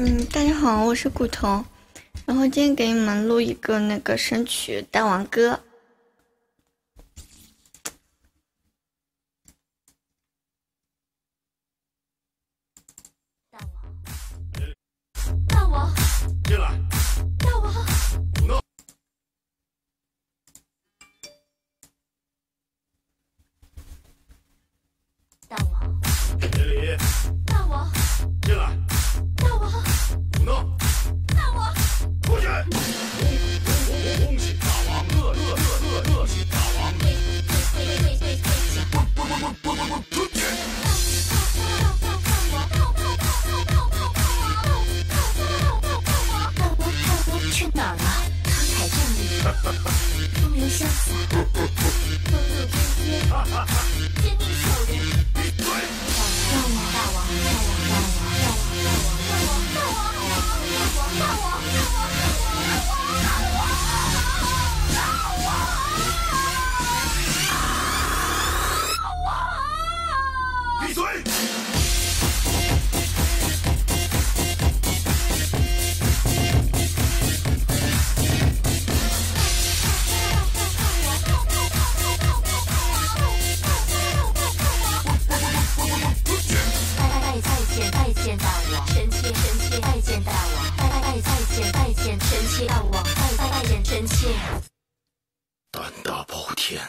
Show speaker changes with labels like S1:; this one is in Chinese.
S1: 嗯大家好我是骨头。然后今天给你们录一个那个神曲大王歌。
S2: 电了，慷慨赠礼，风流潇洒，风度翩翩，天地笑颜。
S3: 闭嘴！
S2: 我爱扮演神仙，
S3: 胆大包天。